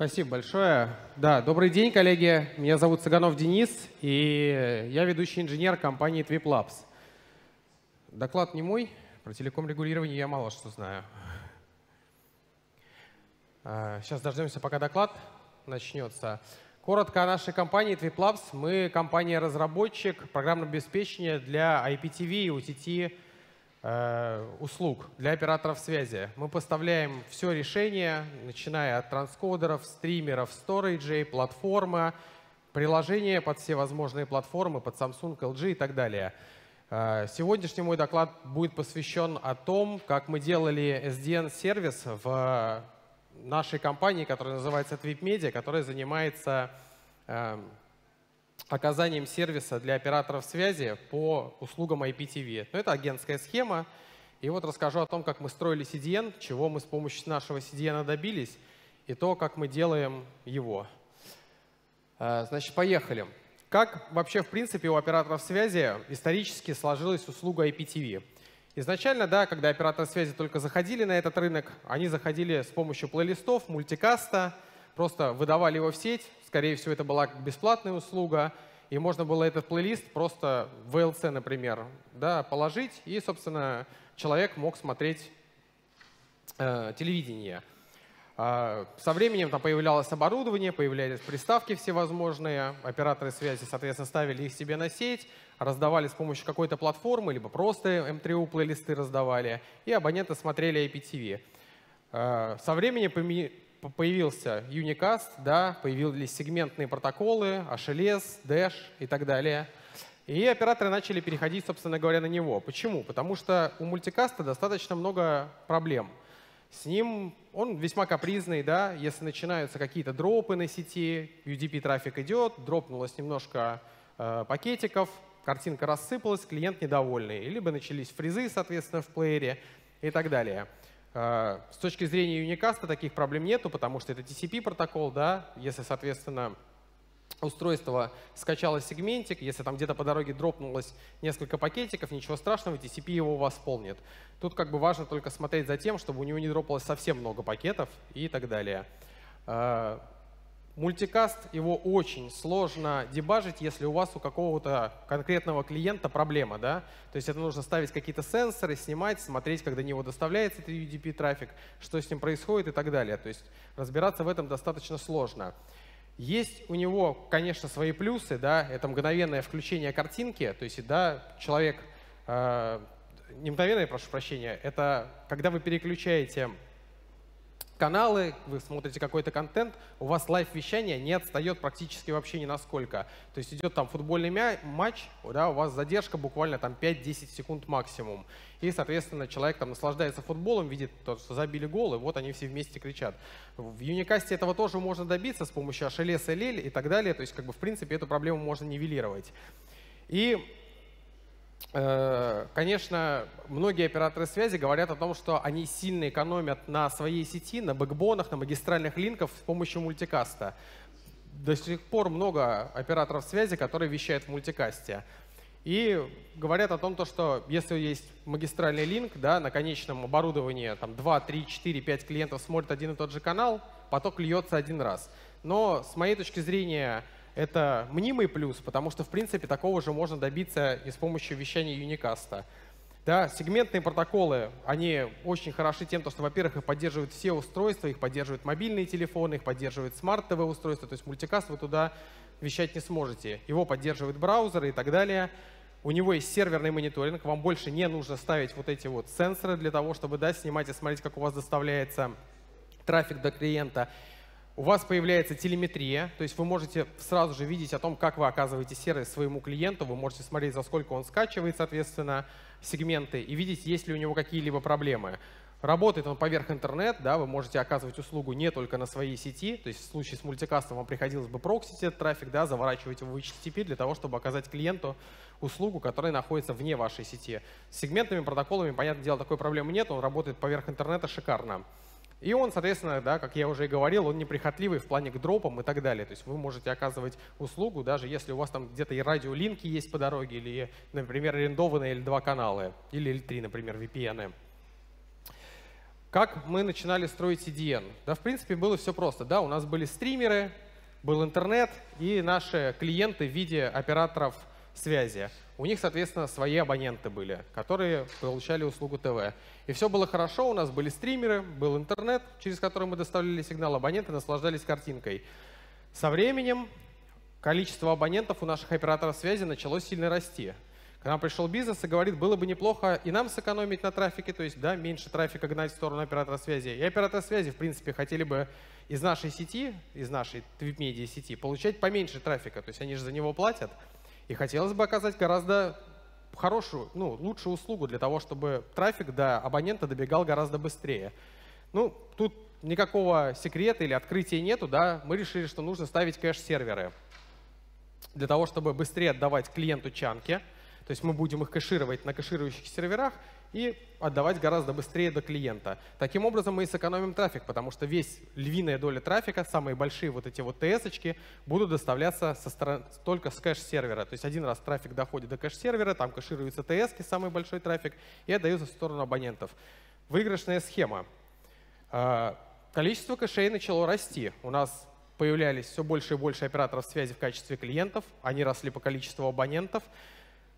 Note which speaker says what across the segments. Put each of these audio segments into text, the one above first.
Speaker 1: Спасибо большое. Да, добрый день, коллеги. Меня зовут Цыганов Денис, и я ведущий инженер компании TwipLabs. Доклад не мой, про телеком регулирование я мало что знаю. Сейчас а, дождемся, пока доклад начнется. Коротко о нашей компании TwipLabs. Мы компания-разработчик программного обеспечения для IPTV и OTT услуг для операторов связи. Мы поставляем все решение, начиная от транскодеров, стримеров, сториджей, платформы, приложения под все возможные платформы, под Samsung, LG и так далее. Э, сегодняшний мой доклад будет посвящен о том, как мы делали SDN-сервис в нашей компании, которая называется Twip которая занимается э, оказанием сервиса для операторов связи по услугам IPTV. Но это агентская схема. И вот расскажу о том, как мы строили CDN, чего мы с помощью нашего CDN добились, и то, как мы делаем его. Э, значит, поехали. Как вообще, в принципе, у операторов связи исторически сложилась услуга IPTV? Изначально, да, когда операторы связи только заходили на этот рынок, они заходили с помощью плейлистов, мультикаста, просто выдавали его в сеть, скорее всего, это была бесплатная услуга, и можно было этот плейлист просто в VLC, например, да, положить, и, собственно, человек мог смотреть э, телевидение. А со временем там появлялось оборудование, появлялись приставки всевозможные, операторы связи, соответственно, ставили их себе на сеть, раздавали с помощью какой-то платформы, либо просто M3U плейлисты раздавали, и абоненты смотрели IPTV. Э, со временем появился Unicast, да, появились сегментные протоколы, HLS, Dash и так далее. И операторы начали переходить, собственно говоря, на него. Почему? Потому что у мультикаста достаточно много проблем. С ним он весьма капризный, да, если начинаются какие-то дропы на сети, UDP-трафик идет, дропнулось немножко э, пакетиков, картинка рассыпалась, клиент недовольный. Либо начались фризы, соответственно, в плеере и так далее. А, с точки зрения Unicast таких проблем нету, потому что это TCP протокол, да, если, соответственно, устройство скачало сегментик, если там где-то по дороге дропнулось несколько пакетиков, ничего страшного, TCP его восполнит. Тут как бы важно только смотреть за тем, чтобы у него не дропалось совсем много пакетов и так далее. Мультикаст, его очень сложно дебажить, если у вас у какого-то конкретного клиента проблема. Да? То есть это нужно ставить какие-то сенсоры, снимать, смотреть, как до него доставляется этот UDP-трафик, что с ним происходит и так далее. То есть разбираться в этом достаточно сложно. Есть у него, конечно, свои плюсы, да, это мгновенное включение картинки, то есть, да, человек, э, не мгновенное, прошу прощения, это когда вы переключаете каналы, вы смотрите какой-то контент, у вас лайв-вещание не отстает практически вообще ни насколько. То есть идет там футбольный матч, да, у вас задержка буквально там 5-10 секунд максимум. И, соответственно, человек там наслаждается футболом, видит, то, что забили гол, и вот они все вместе кричат. В Unicast этого тоже можно добиться с помощью HLS, LL и так далее. То есть, как бы, в принципе, эту проблему можно нивелировать. И конечно, многие операторы связи говорят о том, что они сильно экономят на своей сети, на бэкбонах, на магистральных линках с помощью мультикаста. До сих пор много операторов связи, которые вещают в мультикасте. И говорят о том, что если есть магистральный линк, да, на конечном оборудовании там, 2, 3, 4, 5 клиентов смотрят один и тот же канал, поток льется один раз. Но с моей точки зрения, это мнимый плюс, потому что, в принципе, такого же можно добиться и с помощью вещания Unicast. Да, сегментные протоколы, они очень хороши тем, что, во-первых, их поддерживают все устройства, их поддерживают мобильные телефоны, их поддерживают смарт-ТВ устройства, то есть мультикаст вы туда вещать не сможете. Его поддерживают браузеры и так далее. У него есть серверный мониторинг, вам больше не нужно ставить вот эти вот сенсоры для того, чтобы да, снимать и смотреть, как у вас доставляется трафик до клиента у вас появляется телеметрия, то есть вы можете сразу же видеть о том, как вы оказываете сервис своему клиенту, вы можете смотреть, за сколько он скачивает, соответственно, сегменты, и видеть, есть ли у него какие-либо проблемы. Работает он поверх интернет, да, вы можете оказывать услугу не только на своей сети, то есть в случае с мультикастом вам приходилось бы проксить этот трафик, да, заворачивать его в HTTP для того, чтобы оказать клиенту услугу, которая находится вне вашей сети. С сегментными протоколами, понятное дело, такой проблемы нет, он работает поверх интернета шикарно. И он, соответственно, да, как я уже и говорил, он неприхотливый в плане к дропам и так далее. То есть вы можете оказывать услугу, даже если у вас там где-то и радиолинки есть по дороге, или, например, арендованные или два канала, или, или три, например, VPN. Как мы начинали строить CDN? Да, в принципе, было все просто. Да, у нас были стримеры, был интернет и наши клиенты в виде операторов связи. У них, соответственно, свои абоненты были, которые получали услугу ТВ. И все было хорошо, у нас были стримеры, был интернет, через который мы доставляли сигнал, абоненты наслаждались картинкой. Со временем количество абонентов у наших операторов связи начало сильно расти. К нам пришел бизнес и говорит, было бы неплохо и нам сэкономить на трафике, то есть да, меньше трафика гнать в сторону оператора связи. И операторы связи, в принципе, хотели бы из нашей сети, из нашей твип-медиа сети получать поменьше трафика, то есть они же за него платят. И хотелось бы оказать гораздо хорошую, ну, лучшую услугу для того, чтобы трафик до абонента добегал гораздо быстрее. Ну, тут никакого секрета или открытия нету, да, мы решили, что нужно ставить кэш-серверы для того, чтобы быстрее отдавать клиенту чанки, то есть мы будем их кэшировать на кэширующих серверах и отдавать гораздо быстрее до клиента. Таким образом мы и сэкономим трафик, потому что весь львиная доля трафика, самые большие вот эти вот ТС-очки будут доставляться со стороны, только с кэш-сервера. То есть один раз трафик доходит до кэш-сервера, там кэшируются ТС, самый большой трафик, и отдаются в сторону абонентов. Выигрышная схема. А, количество кэшей начало расти. У нас появлялись все больше и больше операторов связи в качестве клиентов, они росли по количеству абонентов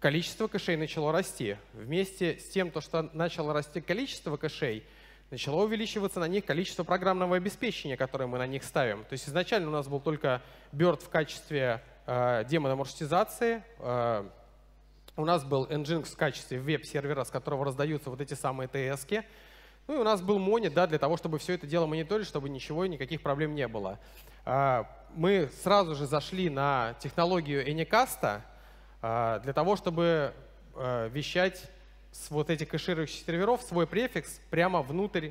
Speaker 1: количество кэшей начало расти. Вместе с тем, то, что начало расти количество кэшей, начало увеличиваться на них количество программного обеспечения, которое мы на них ставим. То есть изначально у нас был только Bird в качестве э, демона-маршрутизации, э, у нас был Nginx в качестве веб-сервера, с которого раздаются вот эти самые ТС. -ки. Ну и у нас был Monit, да, для того, чтобы все это дело мониторить, чтобы ничего, никаких проблем не было. Э, мы сразу же зашли на технологию Anycast, для того, чтобы а, вещать с вот этих кэширующих серверов свой префикс прямо внутрь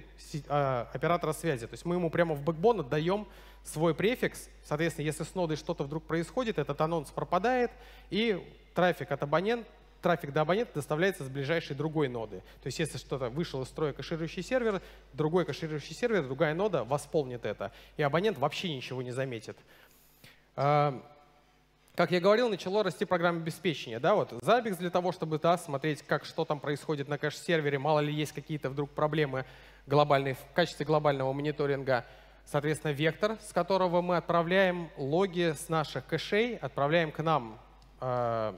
Speaker 1: а, оператора связи. То есть мы ему прямо в backbone отдаем свой префикс. Соответственно, если с нодой что-то вдруг происходит, этот анонс пропадает, и трафик от абонента трафик до абонента доставляется с ближайшей другой ноды. То есть если что-то вышел из строя кэширующий сервер, другой кэширующий сервер, другая нода восполнит это, и абонент вообще ничего не заметит. Как я говорил, начало расти программное обеспечение. Да, вот Zabbix для того, чтобы да, смотреть, как, что там происходит на кэш-сервере, мало ли есть какие-то вдруг проблемы глобальные, в качестве глобального мониторинга. Соответственно, вектор, с которого мы отправляем логи с наших кэшей, отправляем к нам э,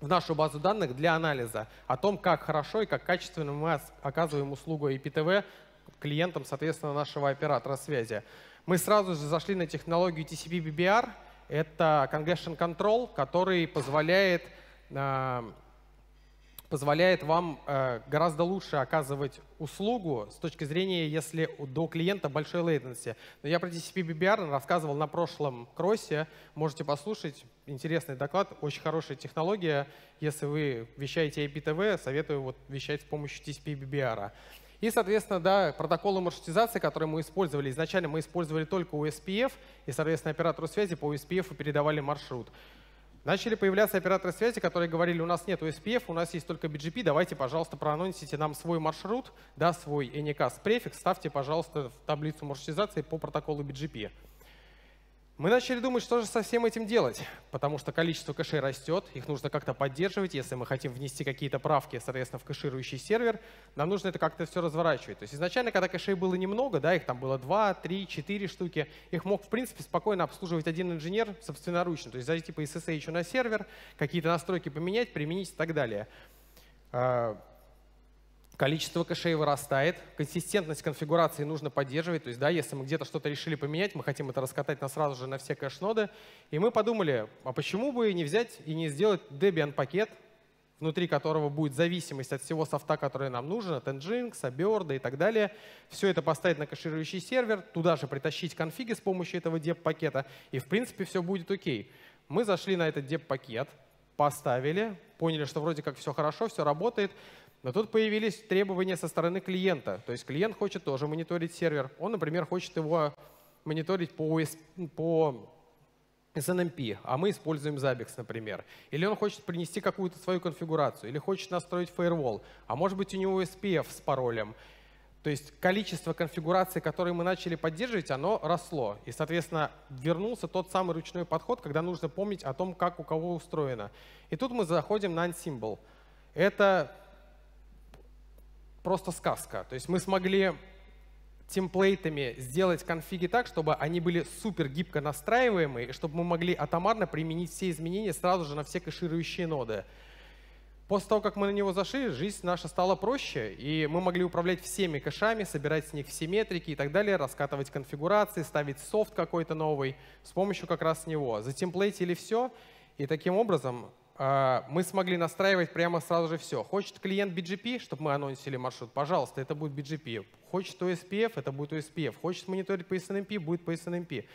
Speaker 1: в нашу базу данных для анализа о том, как хорошо и как качественно мы оказываем услугу IPTV клиентам, соответственно, нашего оператора связи. Мы сразу же зашли на технологию TCP-BBR, это Congestion Control, который позволяет, э, позволяет вам э, гораздо лучше оказывать услугу с точки зрения, если до клиента большой latency. Но я про TCP BBR рассказывал на прошлом кроссе. Можете послушать. Интересный доклад, очень хорошая технология. Если вы вещаете IPTV, советую вот вещать с помощью TCP BBR. И, соответственно, да, протоколы маршрутизации, которые мы использовали, изначально мы использовали только USPF, и, соответственно, оператору связи по USPF передавали маршрут. Начали появляться операторы связи, которые говорили, у нас нет USPF, у нас есть только BGP, давайте, пожалуйста, проанонсите нам свой маршрут, да, свой Anycast префикс, ставьте, пожалуйста, в таблицу маршрутизации по протоколу BGP. Мы начали думать, что же со всем этим делать, потому что количество кэшей растет, их нужно как-то поддерживать. Если мы хотим внести какие-то правки, соответственно, в кэширующий сервер, нам нужно это как-то все разворачивать. То есть изначально, когда кэшей было немного, да, их там было 2, 3, 4 штуки, их мог, в принципе, спокойно обслуживать один инженер собственноручно. То есть зайти по SSH на сервер, какие-то настройки поменять, применить и так далее. Количество кэшей вырастает, консистентность конфигурации нужно поддерживать. То есть, да, если мы где-то что-то решили поменять, мы хотим это раскатать на сразу же на все кэш-ноды. И мы подумали, а почему бы не взять и не сделать Debian-пакет, внутри которого будет зависимость от всего софта, который нам нужен, от Nginx, Abird и так далее. Все это поставить на кэширующий сервер, туда же притащить конфиги с помощью этого деп-пакета, и в принципе все будет окей. Мы зашли на этот деп-пакет, поставили, поняли, что вроде как все хорошо, все работает, но тут появились требования со стороны клиента. То есть клиент хочет тоже мониторить сервер. Он, например, хочет его мониторить по, по SNMP, а мы используем Zabbix, например. Или он хочет принести какую-то свою конфигурацию, или хочет настроить firewall, а может быть у него SPF с паролем. То есть количество конфигураций, которые мы начали поддерживать, оно росло. И, соответственно, вернулся тот самый ручной подход, когда нужно помнить о том, как у кого устроено. И тут мы заходим на Ansible. Это просто сказка. То есть мы смогли темплейтами сделать конфиги так, чтобы они были супер гибко настраиваемые, и чтобы мы могли атомарно применить все изменения сразу же на все кэширующие ноды. После того, как мы на него зашли, жизнь наша стала проще, и мы могли управлять всеми кэшами, собирать с них все метрики и так далее, раскатывать конфигурации, ставить софт какой-то новый с помощью как раз него. Затемплейтили все, и таким образом мы смогли настраивать прямо сразу же все. Хочет клиент BGP, чтобы мы анонсили маршрут, пожалуйста, это будет BGP. Хочет OSPF, это будет OSPF. Хочет мониторить по SNMP, будет по SNMP.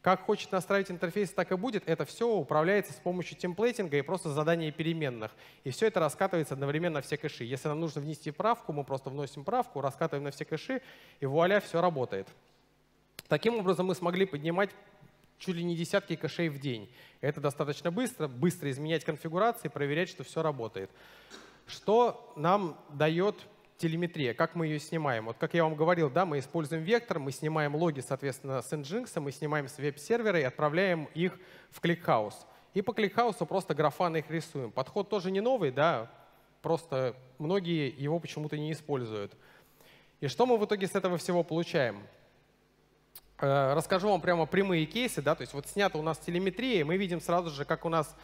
Speaker 1: Как хочет настраивать интерфейс, так и будет. Это все управляется с помощью темплейтинга и просто задания переменных. И все это раскатывается одновременно на все кэши. Если нам нужно внести правку, мы просто вносим правку, раскатываем на все кэши, и вуаля, все работает. Таким образом, мы смогли поднимать чуть ли не десятки кэшей в день. Это достаточно быстро, быстро изменять конфигурации, проверять, что все работает. Что нам дает телеметрия, как мы ее снимаем. Вот как я вам говорил, да, мы используем вектор, мы снимаем логи, соответственно, с Nginx, мы снимаем с веб-сервера и отправляем их в ClickHouse. И по ClickHouse просто графаны их рисуем. Подход тоже не новый, да, просто многие его почему-то не используют. И что мы в итоге с этого всего получаем? Э, расскажу вам прямо прямые кейсы. Да? То есть вот снята у нас телеметрия, и мы видим сразу же, как у нас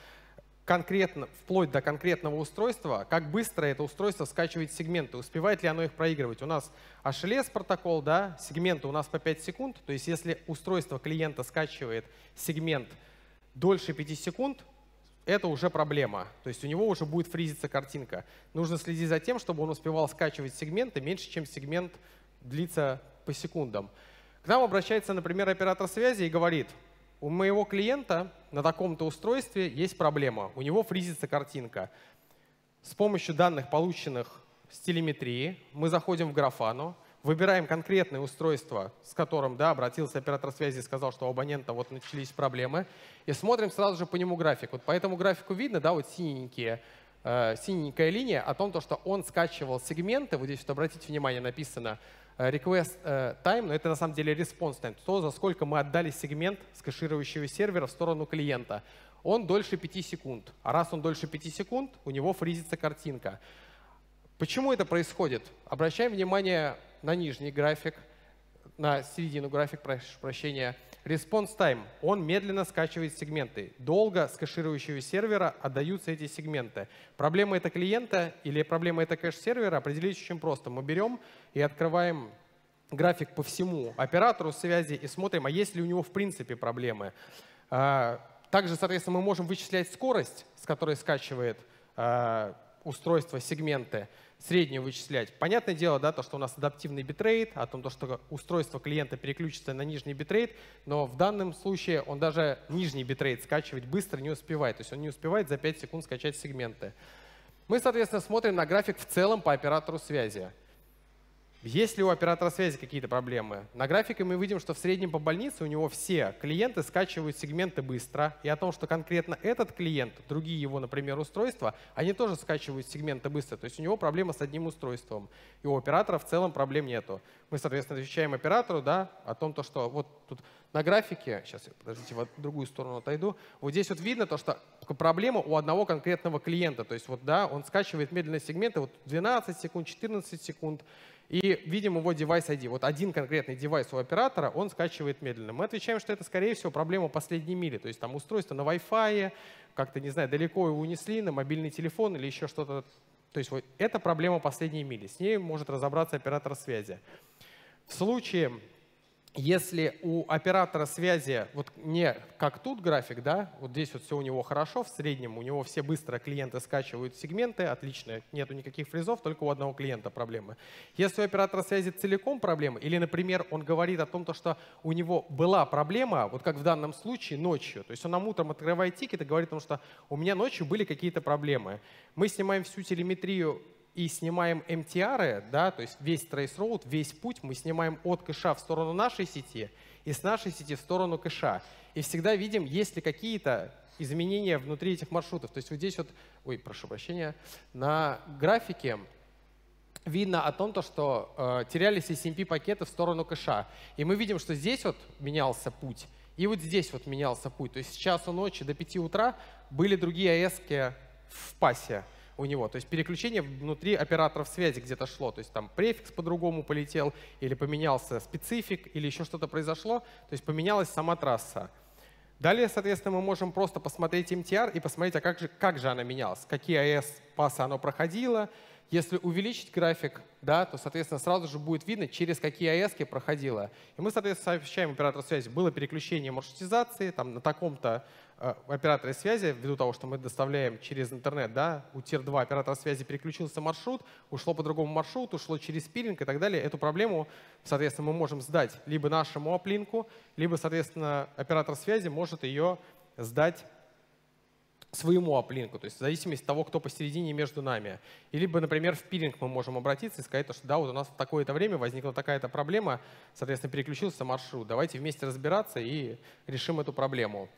Speaker 1: конкретно, вплоть до конкретного устройства, как быстро это устройство скачивает сегменты, успевает ли оно их проигрывать. У нас HLS протокол, да, сегменты у нас по 5 секунд, то есть если устройство клиента скачивает сегмент дольше 5 секунд, это уже проблема. То есть у него уже будет фризиться картинка. Нужно следить за тем, чтобы он успевал скачивать сегменты меньше, чем сегмент длится по секундам. К нам обращается, например, оператор связи и говорит, у моего клиента на таком-то устройстве есть проблема. У него фризится картинка. С помощью данных, полученных с телеметрии, мы заходим в Графану, выбираем конкретное устройство, с которым да, обратился оператор связи и сказал, что у абонента вот начались проблемы, и смотрим сразу же по нему график. Вот по этому графику видно, да, вот синенькие, э, синенькая линия о том, что он скачивал сегменты, вот здесь вот обратите внимание, написано request э, time, но это на самом деле response time, то, за сколько мы отдали сегмент с кэширующего сервера в сторону клиента. Он дольше 5 секунд. А раз он дольше 5 секунд, у него фризится картинка. Почему это происходит? Обращаем внимание на нижний график, на середину график, прошу прощения. Response time. Он медленно скачивает сегменты. Долго с кэширующего сервера отдаются эти сегменты. Проблема это клиента или проблема это кэш-сервера определить очень просто. Мы берем и открываем график по всему оператору связи и смотрим, а есть ли у него в принципе проблемы. А, также, соответственно, мы можем вычислять скорость, с которой скачивает а, устройство сегменты среднюю вычислять. Понятное дело, да, то, что у нас адаптивный битрейт, о том, что устройство клиента переключится на нижний битрейт, но в данном случае он даже нижний битрейт скачивать быстро не успевает. То есть он не успевает за 5 секунд скачать сегменты. Мы, соответственно, смотрим на график в целом по оператору связи. Есть ли у оператора связи какие-то проблемы? На графике мы видим, что в среднем по больнице у него все клиенты скачивают сегменты быстро. И о том, что конкретно этот клиент, другие его, например, устройства, они тоже скачивают сегменты быстро. То есть у него проблема с одним устройством. И у оператора в целом проблем нету. Мы, соответственно, отвечаем оператору да, о том, то, что вот тут на графике, сейчас, подождите, в другую сторону отойду, вот здесь вот видно то, что проблема у одного конкретного клиента. То есть вот, да, он скачивает медленные сегменты вот 12 секунд, 14 секунд. И видим его девайс ID. Вот один конкретный девайс у оператора, он скачивает медленно. Мы отвечаем, что это, скорее всего, проблема последней мили. То есть там устройство на Wi-Fi, как-то, не знаю, далеко его унесли, на мобильный телефон или еще что-то. То есть вот это проблема последней мили. С ней может разобраться оператор связи. В случае, если у оператора связи, вот не как тут график, да, вот здесь вот все у него хорошо, в среднем у него все быстро клиенты скачивают сегменты, отлично, нету никаких фризов, только у одного клиента проблемы. Если у оператора связи целиком проблема, или, например, он говорит о том, что у него была проблема, вот как в данном случае, ночью, то есть он нам утром открывает тикет и говорит о том, что у меня ночью были какие-то проблемы. Мы снимаем всю телеметрию и снимаем MTR, да, то есть весь traceroute, весь путь мы снимаем от кэша в сторону нашей сети и с нашей сети в сторону кэша. И всегда видим, есть ли какие-то изменения внутри этих маршрутов. То есть вот здесь вот, ой, прошу прощения, на графике видно о том, то, что э, терялись SMP-пакеты в сторону кэша. И мы видим, что здесь вот менялся путь, и вот здесь вот менялся путь. То есть с часу ночи до 5 утра были другие АЭС в пасе. У него. То есть переключение внутри операторов связи где-то шло. То есть там префикс по-другому полетел, или поменялся специфик, или еще что-то произошло. То есть поменялась сама трасса. Далее, соответственно, мы можем просто посмотреть MTR и посмотреть, а как же, как же она менялась, какие AS-пасы оно проходило, если увеличить график, да, то, соответственно, сразу же будет видно, через какие AES проходило. И мы, соответственно, сообщаем оператору связи, было переключение маршрутизации там, на таком-то э, операторе связи, ввиду того, что мы доставляем через интернет, да, у Тир-2 оператора связи переключился маршрут, ушло по другому маршруту, ушло через спиринг и так далее. Эту проблему, соответственно, мы можем сдать либо нашему оплинку, либо, соответственно, оператор связи может ее сдать своему аплинку, то есть в зависимости от того, кто посередине между нами. И либо, например, в пилинг мы можем обратиться и сказать, что да, вот у нас в такое-то время возникла такая-то проблема, соответственно, переключился маршрут. Давайте вместе разбираться и решим эту проблему.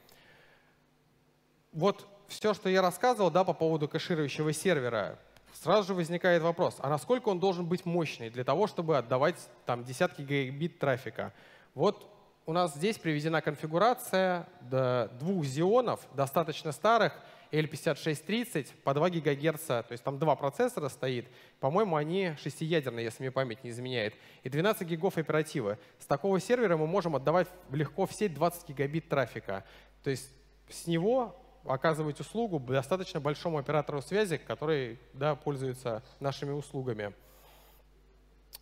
Speaker 1: Вот все, что я рассказывал да, по поводу кэширующего сервера, сразу же возникает вопрос, а насколько он должен быть мощный для того, чтобы отдавать там, десятки гигабит трафика? Вот у нас здесь приведена конфигурация двух зионов, достаточно старых, L5630 по 2 ГГц, то есть там два процессора стоит. По-моему, они шестиядерные, если мне память не изменяет. И 12 гигов оперативы. С такого сервера мы можем отдавать легко в сеть 20 гигабит трафика. То есть с него оказывать услугу достаточно большому оператору связи, который да, пользуется нашими услугами.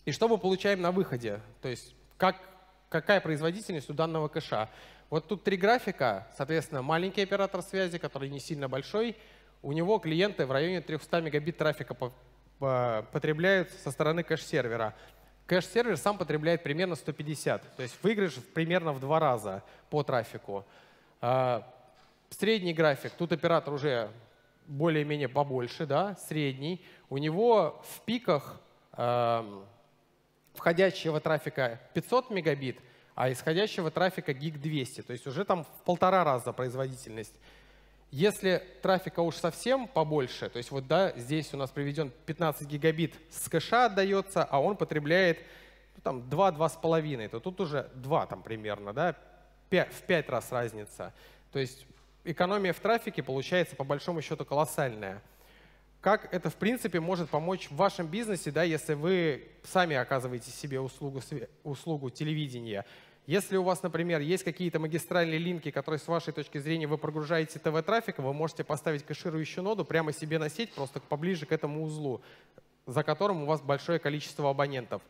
Speaker 1: И что мы получаем на выходе? То есть как какая производительность у данного кэша. Вот тут три графика, соответственно, маленький оператор связи, который не сильно большой, у него клиенты в районе 300 мегабит трафика потребляют со стороны кэш-сервера. Кэш-сервер сам потребляет примерно 150, то есть выигрыш примерно в два раза по трафику. А, средний график, тут оператор уже более-менее побольше, да, средний. У него в пиках входящего трафика 500 мегабит, а исходящего трафика гиг 200. То есть уже там в полтора раза производительность. Если трафика уж совсем побольше, то есть вот да, здесь у нас приведен 15 гигабит с кэша отдается, а он потребляет ну, там 2-2,5, то тут уже 2 там примерно, да, 5, в 5 раз разница. То есть экономия в трафике получается по большому счету колоссальная как это, в принципе, может помочь в вашем бизнесе, да, если вы сами оказываете себе услугу, услугу телевидения. Если у вас, например, есть какие-то магистральные линки, которые с вашей точки зрения вы прогружаете ТВ-трафик, вы можете поставить кэширующую ноду прямо себе на сеть, просто поближе к этому узлу, за которым у вас большое количество абонентов.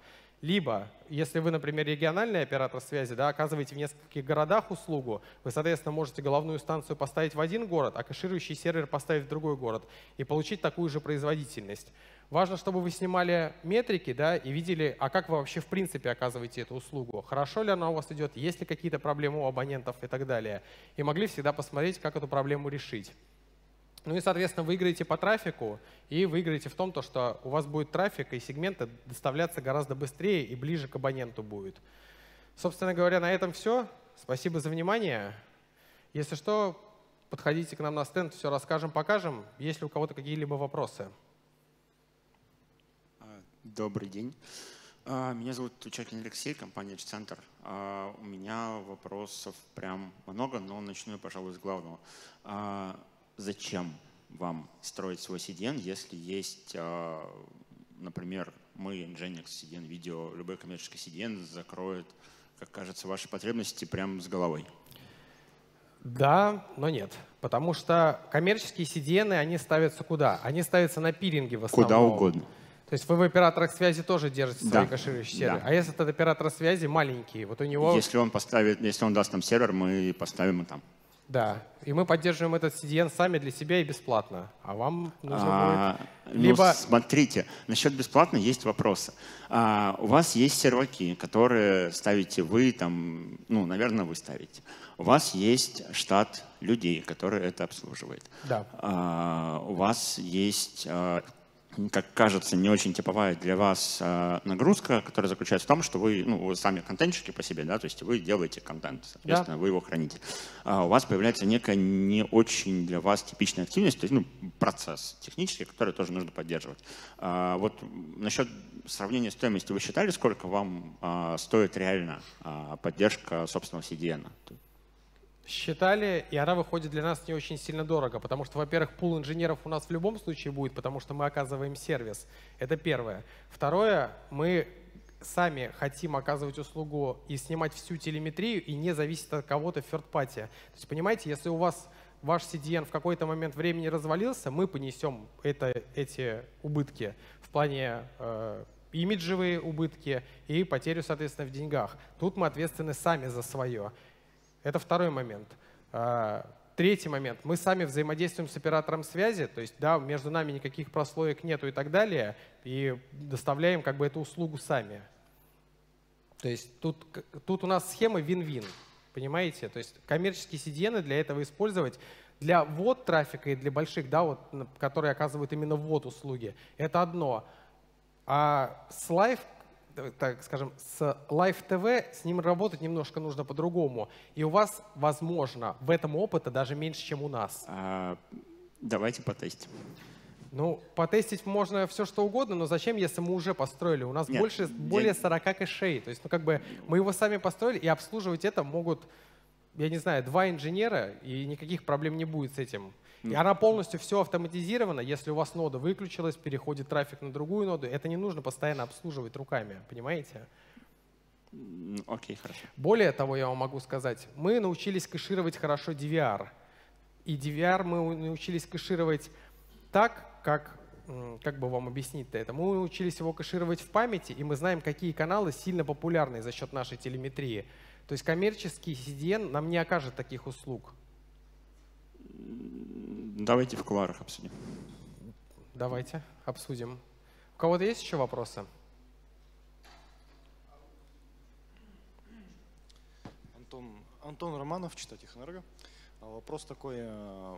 Speaker 1: Либо, если вы, например, региональный оператор связи, да, оказываете в нескольких городах услугу, вы, соответственно, можете головную станцию поставить в один город, а кэширующий сервер поставить в другой город и получить такую же производительность. Важно, чтобы вы снимали метрики да, и видели, а как вы вообще в принципе оказываете эту услугу. Хорошо ли она у вас идет, есть ли какие-то проблемы у абонентов и так далее. И могли всегда посмотреть, как эту проблему решить. Ну и, соответственно, выиграете по трафику и выиграете в том, то, что у вас будет трафик и сегменты доставляться гораздо быстрее и ближе к абоненту будет. Собственно говоря, на этом все. Спасибо за внимание. Если что, подходите к нам на стенд, все расскажем, покажем. Есть ли у кого-то какие-либо вопросы?
Speaker 2: А, добрый день. А, меня зовут Тучакин Алексей, компания Edge а, У меня вопросов прям много, но начну я, пожалуй, с главного зачем вам строить свой CDN, если есть, а, например, мы, Nginx, CDN видео, любой коммерческий CDN закроет, как кажется, ваши потребности прямо с головой.
Speaker 1: Да, но нет. Потому что коммерческие CDN, они ставятся куда? Они ставятся на пилинге в основном.
Speaker 2: Куда угодно.
Speaker 1: То есть вы в операторах связи тоже держите да. свои кэширующие серверы. Да. А если этот оператор связи маленький, вот у него...
Speaker 2: Если он поставит, если он даст нам сервер, мы поставим и там.
Speaker 1: Да, и мы поддерживаем этот CDN сами для себя и бесплатно. А вам нужно а, будет ну, либо...
Speaker 2: Ну, смотрите, насчет бесплатно есть вопросы. А, у вас есть серваки, которые ставите вы, там, ну, наверное, вы ставите. У вас есть штат людей, которые это обслуживают.
Speaker 1: Да.
Speaker 2: А, у вас есть а, как кажется, не очень типовая для вас э, нагрузка, которая заключается в том, что вы, ну, вы сами контентчики по себе, да, то есть вы делаете контент, соответственно, да. вы его храните. А у вас появляется некая не очень для вас типичная активность, то есть ну, процесс технический, который тоже нужно поддерживать. А вот насчет сравнения стоимости, вы считали, сколько вам а, стоит реально а, поддержка собственного CDN?
Speaker 1: Считали, и она выходит для нас не очень сильно дорого, потому что, во-первых, пул инженеров у нас в любом случае будет, потому что мы оказываем сервис. Это первое. Второе, мы сами хотим оказывать услугу и снимать всю телеметрию и не зависит от кого-то в party. То есть, понимаете, если у вас ваш CDN в какой-то момент времени развалился, мы понесем это, эти убытки в плане э, имиджевые убытки и потерю, соответственно, в деньгах. Тут мы ответственны сами за свое. Это второй момент. Э, третий момент. Мы сами взаимодействуем с оператором связи, то есть да, между нами никаких прослоек нету и так далее, и доставляем как бы эту услугу сами. То есть тут, тут у нас схема win-win. Понимаете? То есть коммерческие CDN для этого использовать для ввод трафика и для больших, да, вот, которые оказывают именно ввод услуги, это одно. А с Live, так скажем, с Live TV с ним работать немножко нужно по-другому. И у вас, возможно, в этом опыта даже меньше, чем у нас. А,
Speaker 2: давайте потестим.
Speaker 1: Ну, потестить можно все что угодно, но зачем, если мы уже построили? У нас Нет, больше, я... более 40 кэшей. То есть, ну, как бы мы его сами построили, и обслуживать это могут, я не знаю, два инженера, и никаких проблем не будет с этим. И она полностью все автоматизирована. Если у вас нода выключилась, переходит трафик на другую ноду, это не нужно постоянно обслуживать руками, понимаете?
Speaker 2: Окей, okay, хорошо.
Speaker 1: Более того, я вам могу сказать, мы научились кэшировать хорошо DVR. И DVR мы научились кэшировать так, как, как бы вам объяснить-то это? Мы учились его кэшировать в памяти, и мы знаем, какие каналы сильно популярны за счет нашей телеметрии. То есть коммерческий CDN нам не окажет таких услуг.
Speaker 2: Давайте в куларах обсудим.
Speaker 1: Давайте обсудим. У кого-то есть еще вопросы?
Speaker 3: Антон, Антон Романов, читать их энерго. А вопрос такой, э,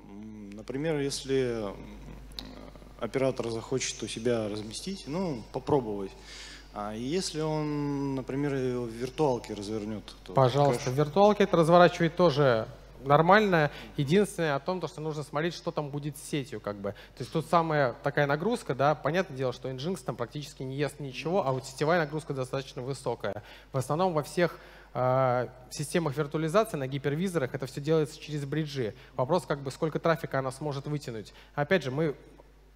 Speaker 3: например, если оператор захочет у себя разместить, ну, попробовать, а если он, например, в виртуалке развернет?
Speaker 1: То Пожалуйста, в виртуалке это разворачивать тоже нормально. Единственное о том, что нужно смотреть, что там будет с сетью. Как бы. То есть тут самая такая нагрузка, да, понятное дело, что Nginx там практически не ест ничего, а вот сетевая нагрузка достаточно высокая. В основном во всех в системах виртуализации на гипервизорах это все делается через бриджи. Вопрос, как бы, сколько трафика она сможет вытянуть. Опять же, мы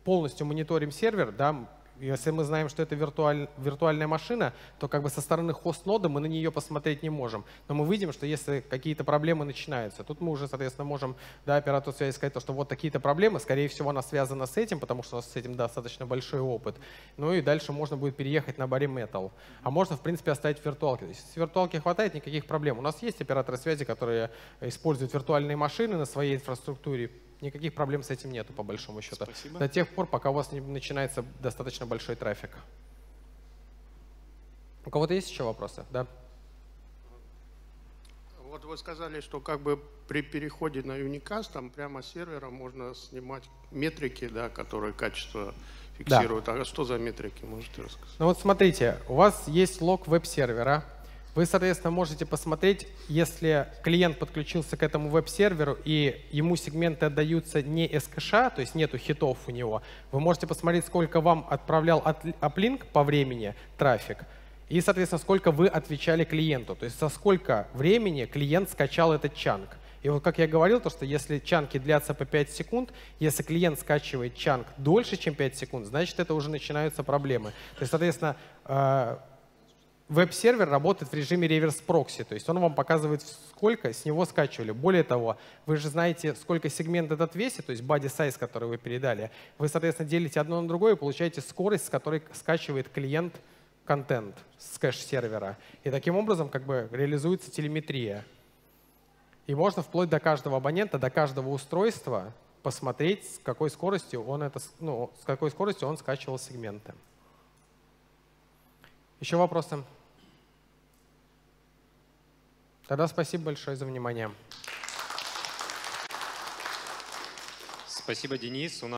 Speaker 1: полностью мониторим сервер, да, если мы знаем, что это виртуаль, виртуальная машина, то как бы со стороны хост-нода мы на нее посмотреть не можем. Но мы видим, что если какие-то проблемы начинаются, тут мы уже, соответственно, можем да, оператору связи сказать, что вот такие-то проблемы, скорее всего, она связана с этим, потому что у нас с этим достаточно большой опыт. Ну и дальше можно будет переехать на баре Metal. А можно, в принципе, оставить в виртуалке. Если виртуалки хватает, никаких проблем. У нас есть операторы связи, которые используют виртуальные машины на своей инфраструктуре, Никаких проблем с этим нету, по большому счету.
Speaker 3: Спасибо.
Speaker 1: До тех пор, пока у вас не начинается достаточно большой трафик. У кого-то есть еще вопросы? Да?
Speaker 4: Вот вы сказали, что как бы при переходе на Unicast там прямо с сервера можно снимать метрики, да, которые качество фиксируют. Да. А что за метрики, можете рассказать?
Speaker 1: Ну вот смотрите, у вас есть лог веб-сервера, вы, соответственно, можете посмотреть, если клиент подключился к этому веб-серверу и ему сегменты отдаются не из кэша, то есть нету хитов у него, вы можете посмотреть, сколько вам отправлял аплинк по времени трафик, и, соответственно, сколько вы отвечали клиенту, то есть за сколько времени клиент скачал этот чанк. И вот как я говорил, то что если чанки длятся по 5 секунд, если клиент скачивает чанк дольше, чем 5 секунд, значит, это уже начинаются проблемы. То есть, соответственно, э, веб-сервер работает в режиме reverse proxy, то есть он вам показывает, сколько с него скачивали. Более того, вы же знаете, сколько сегмент этот весит, то есть body size, который вы передали. Вы, соответственно, делите одно на другое и получаете скорость, с которой скачивает клиент контент с кэш-сервера. И таким образом как бы реализуется телеметрия. И можно вплоть до каждого абонента, до каждого устройства посмотреть, с какой скоростью он, это, ну, с какой скоростью он скачивал сегменты. Еще вопросы? Тогда спасибо большое за внимание.
Speaker 5: Спасибо, Денис.